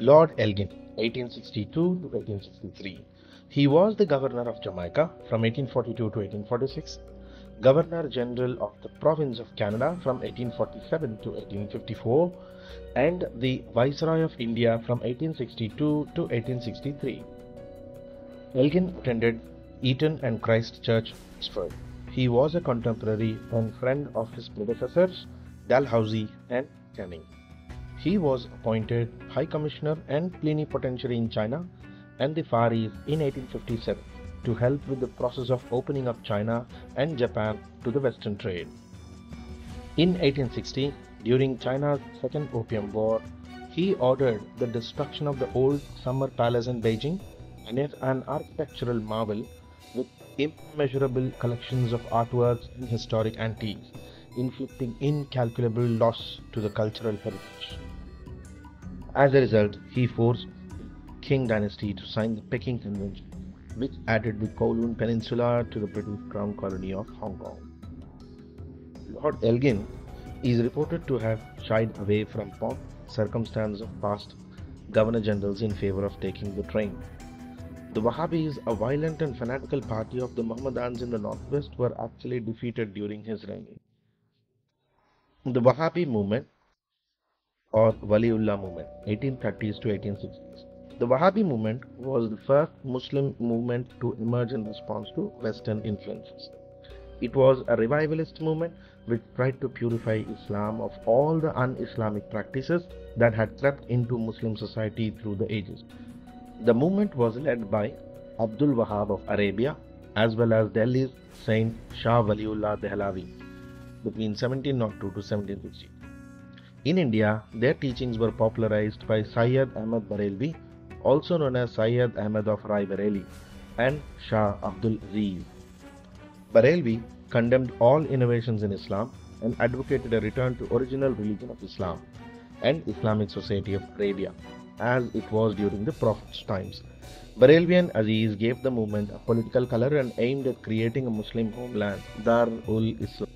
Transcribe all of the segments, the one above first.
Lord Elgin, 1862 to 1863. He was the governor of Jamaica from 1842 to 1846, Governor General of the Province of Canada from 1847 to 1854, and the Viceroy of India from 1862 to 1863. Elgin attended Eton and Christ Church, Oxford. He was a contemporary and friend of his predecessors, Dalhousie and Canning. He was appointed High Commissioner and Plenipotentiary in China and the Far East in 1857 to help with the process of opening up China and Japan to the Western trade. In 1860, during China's Second Opium War, he ordered the destruction of the old Summer Palace in Beijing, and it an architectural marvel with immeasurable collections of artworks and historic antiques, inflicting incalculable loss to the cultural heritage. As a result, he forced the Qing dynasty to sign the Peking Convention, which added the Kowloon Peninsula to the British Crown colony of Hong Kong. Lord Elgin is reported to have shied away from pomp circumstances of past governor generals in favor of taking the train. The Wahhabis, a violent and fanatical party of the Mohammedans in the northwest, were actually defeated during his reign. The Wahhabi movement or Waliullah movement, 1830s to 1860s. The Wahhabi movement was the first Muslim movement to emerge in response to Western influences. It was a revivalist movement which tried to purify Islam of all the un Islamic practices that had crept into Muslim society through the ages. The movement was led by Abdul Wahab of Arabia as well as Delhi's Saint Shah Waliullah Dehlavi between 1702 to 1760. In India, their teachings were popularized by Sayyid Ahmad Barelvi, also known as Sayyid Ahmad of Rai Bareli, and Shah Abdul Aziz. Barelvi condemned all innovations in Islam and advocated a return to original religion of Islam and Islamic Society of Arabia, as it was during the Prophet's times. Barelvi and Aziz gave the movement a political color and aimed at creating a Muslim homeland, Dar ul Islam.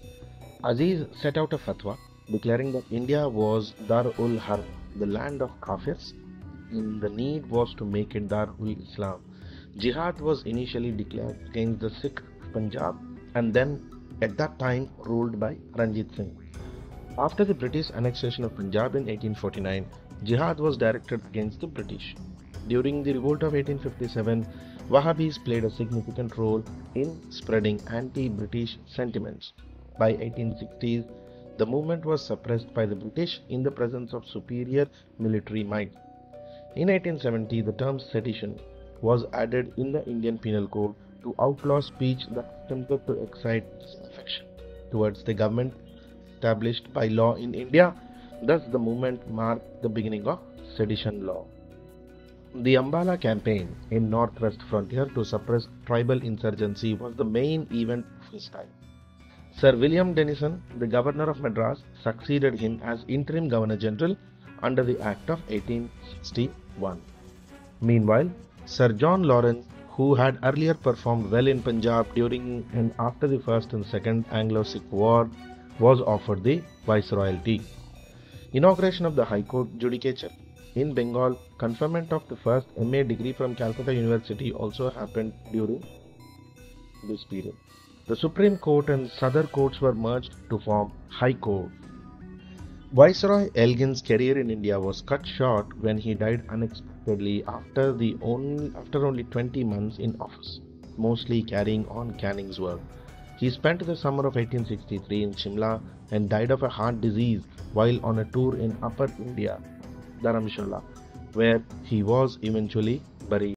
Aziz set out a fatwa declaring that India was Dar ul Harb, the land of Kafirs, and the need was to make it Dar ul Islam. Jihad was initially declared against the Sikh Punjab and then at that time ruled by Ranjit Singh. After the British annexation of Punjab in 1849, jihad was directed against the British. During the revolt of 1857, Wahhabis played a significant role in spreading anti-British sentiments. By 1860s, the movement was suppressed by the British in the presence of superior military might. In 1870, the term sedition was added in the Indian Penal Code to outlaw speech that attempted to excite disaffection towards the government established by law in India. Thus, the movement marked the beginning of sedition law. The Ambela campaign in northwest frontier to suppress tribal insurgency was the main event of his time. Sir William Denison, the governor of Madras, succeeded him as interim governor general under the Act of 1861. Meanwhile, Sir John Lawrence, who had earlier performed well in Punjab during and after the First and Second Anglo Sikh War, was offered the viceroyalty. Inauguration of the High Court Judicature in Bengal, conferment of the first MA degree from Calcutta University also happened during this period. The Supreme Court and Sadar courts were merged to form High Court. Viceroy Elgin's career in India was cut short when he died unexpectedly after only after only 20 months in office, mostly carrying on Canning's work. He spent the summer of 1863 in Shimla and died of a heart disease while on a tour in Upper India, Dharamshala, where he was eventually buried.